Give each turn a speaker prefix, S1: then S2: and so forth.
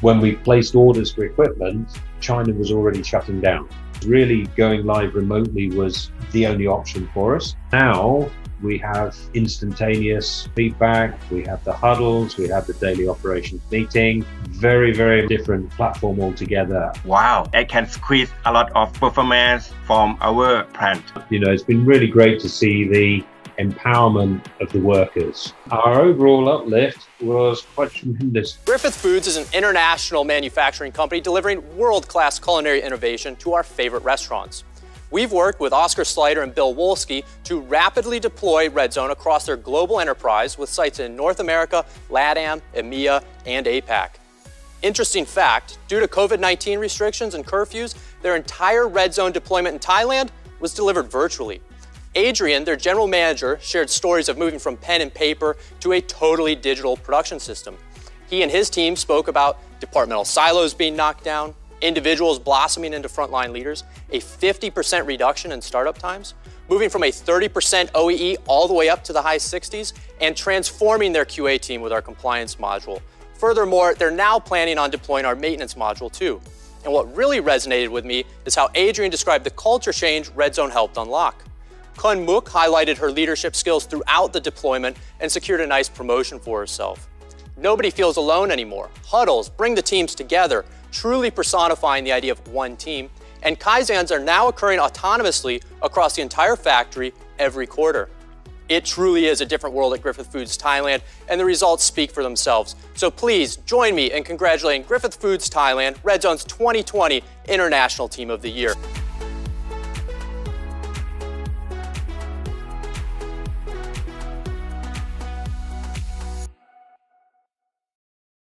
S1: When we placed orders for equipment, China was already shutting down. Really going live remotely was the only option for us. Now we have instantaneous feedback, we have the huddles, we have the daily operations meeting. Very, very different platform altogether.
S2: Wow, I can squeeze a lot of performance from our plant.
S1: You know, it's been really great to see the empowerment of the workers. Our overall uplift was quite tremendous.
S3: Griffith Foods is an international manufacturing company delivering world-class culinary innovation to our favorite restaurants. We've worked with Oscar Slider and Bill Wolski to rapidly deploy RedZone across their global enterprise with sites in North America, LATAM, EMEA, and APAC. Interesting fact, due to COVID-19 restrictions and curfews, their entire RedZone deployment in Thailand was delivered virtually. Adrian, their general manager, shared stories of moving from pen and paper to a totally digital production system. He and his team spoke about departmental silos being knocked down, individuals blossoming into frontline leaders, a 50% reduction in startup times, moving from a 30% OEE all the way up to the high 60s, and transforming their QA team with our compliance module. Furthermore, they're now planning on deploying our maintenance module too. And what really resonated with me is how Adrian described the culture change RedZone helped unlock. Kun Mook highlighted her leadership skills throughout the deployment and secured a nice promotion for herself. Nobody feels alone anymore. Huddles bring the teams together, truly personifying the idea of one team. And Kaizens are now occurring autonomously across the entire factory every quarter. It truly is a different world at Griffith Foods Thailand, and the results speak for themselves. So please join me in congratulating Griffith Foods Thailand, RedZone's 2020 International Team of the Year.